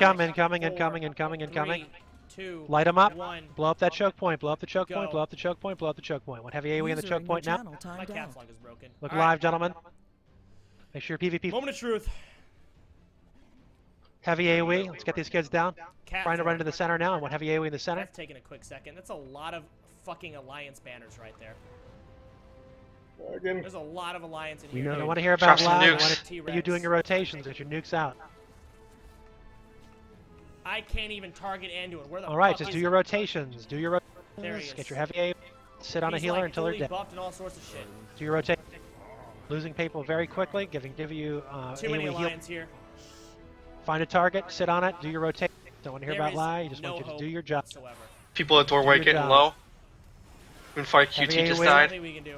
Incoming, incoming, incoming, incoming, incoming. Two. Light them up. One. Blow up that choke point. Blow up the choke point. Blow up the choke point. Blow up the choke point. One heavy AoE in the choke your point now. channel timed My out. is broken. Look All right. live, gentlemen. Make sure PvP Moment of truth. heavy AoE. Let's get these kids down. Cat Trying to run form. into the center now. And one heavy AoE in the center. That's taking a quick second. That's a lot of fucking alliance banners right there. There's a lot of alliance in We here. know. I Hey, want to hear about some. I nukes. want to hear you doing your rotations. Get your nukes out. I can't even target Anduin. Where the All right, fuck just is do your rotations. Do your There he rotations. is. Get your heavy AoE. Sit on a healer like, until they're dead. buffed and all sorts of shit. Do your rotation. Losing people very quickly. Giving give you uh, Too many AoE heal. here. Find a target. Sit on it. Do your rotation. Don't want to hear There about is lie. You just no want you to do your job. whatsoever. People at doorway your getting job. low. Moonfire Heavy QT just AoE. died. Nothing we can do.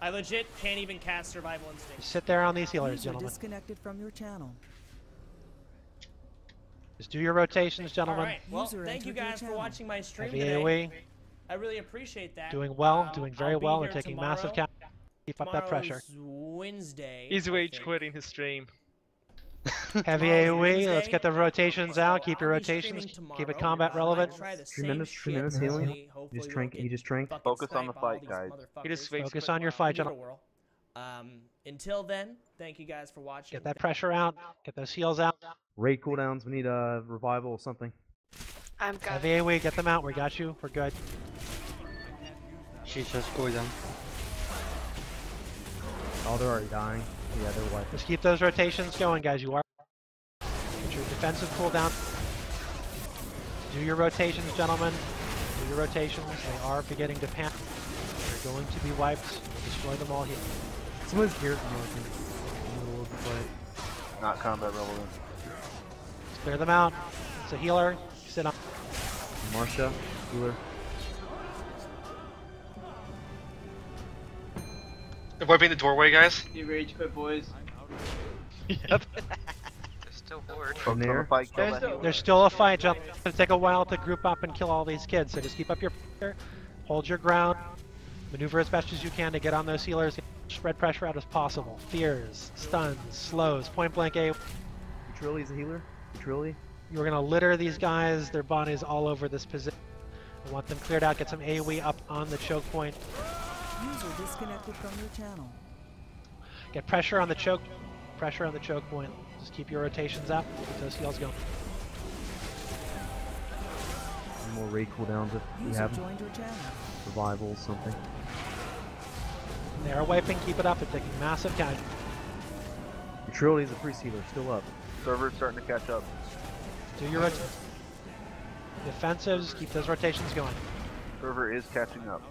I legit can't even cast survival instinct. Sit there on these healers, User gentlemen. disconnected from your channel. Just do your rotations, gentlemen. right. Well, thank you guys for watching my stream Heavy today. AoE. I really appreciate that. Doing well. Um, doing very well. And here taking massive tomorrow. cap. Keep up that pressure. Tomorrow's Wednesday. He's I rage think. quitting his stream. Heavy Tomorrow's AoE. Let's get the rotations out. Keep your rotations. Keep it combat relevant. try the same Tremendous- tremendous healing. hopefully- hopefully just we drank- don't he get just drank. fucking Focus on the sniped by all fight, guys. He just Focus on your fight, Give gentlemen. Whirl. Um, until then, thank you guys for watching. Get that pressure out. Get those heals out. Raid cooldowns. We need a revival or something. I'm good. Heavy AoE. Get them out. We got you. We're good. She's just going down. Oh, they're already dying. Yeah, they're wiped. Just keep those rotations going, guys. You are. Get your defensive cooldown. Do your rotations, gentlemen. Do your rotations. They are beginning to panic. They're going to be wiped. We'll destroy them all here. Someone's here from working in the middle of the fight. Not combat relevant. Let's clear them out. It's a healer. Sit on. Marsha, healer. They're wiping the doorway, guys. You rage quit, boys. Yep. Still bored. From there. the fight, There's that. There's still a fight, gentlemen. It's going to take a while to group up and kill all these kids. So just keep up your pressure. Hold your ground. Maneuver as best as you can to get on those healers. Spread pressure out as possible. Fears, stuns, slows, point blank A. Trilly's a healer. Trilly. You're going to litter these guys. Their bodies all over this position. I want them cleared out. Get some AoE up on the choke point. User disconnected from your channel. Get pressure on the choke. Pressure on the choke point. Just keep your rotations up. Keep those heals going. Any more raid cooldowns if we User have them. joined your channel. Revivals, something. They are wiping. Keep it up. They're taking massive casualties. Trilly's a priest healer. Still up. Server's starting to catch up. Do your rot- defensives. Keep those rotations going. Server is catching up.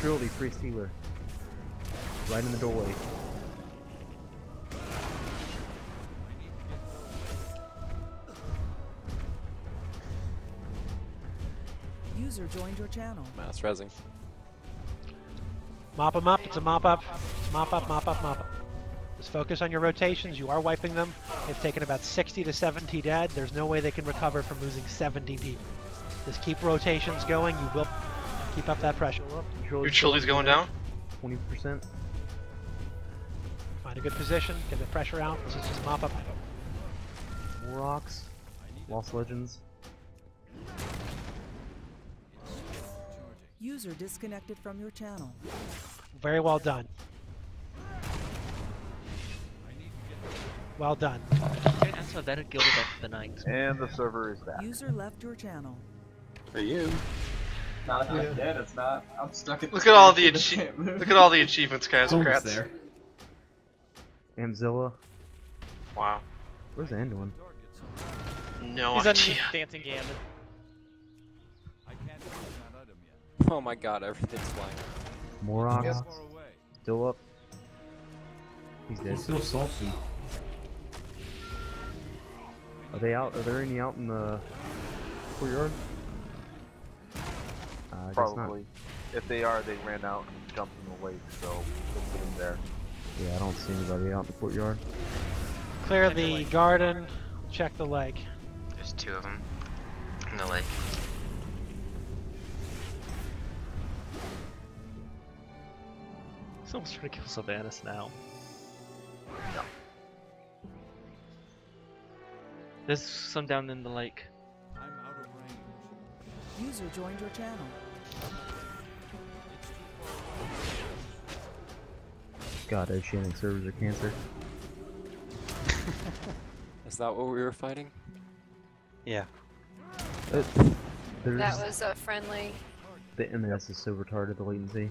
Trilly, priest healer. Right in the doorway. User joined your channel. Mass resing. Mop them up. It's a mop up. Mop up, mop up, mop up. Just focus on your rotations. You are wiping them. They've taken about 60 to 70 dead. There's no way they can recover from losing 70 people. Just keep rotations going. You will keep up that pressure. Your Chili's going down. Twenty percent. Find a good position. Get the pressure out. This is just mop up. More rocks. Lost legends. User disconnected from your channel. Very well done. Well done. That's why better gilded up the night. And the server is back. User left your channel. For you. Not I'm dead, it's not. I'm stuck at Look at all the achie- look at all the achievements, guys. Congrats. Amzilla. Wow. Where's Anduin? No He's on idea. dancing gambit. Oh my god, everything's flying. Moron. rocks. Still up. He's dead. still salty. Are they out? Are there any out in the courtyard? Uh, I guess not. Probably. If they are, they ran out and jumped in the lake, so let's put them there. Yeah, I don't see anybody out in the courtyard. Clear the garden. Check the lake. There's two of them in the lake. Someone's trying to kill Sylvanas now. There's some down in the lake. User joined your channel. God, oceanic servers are cancer. Is that what we were fighting? Yeah. Uh, That was a friendly. the MS is so retarded the latency.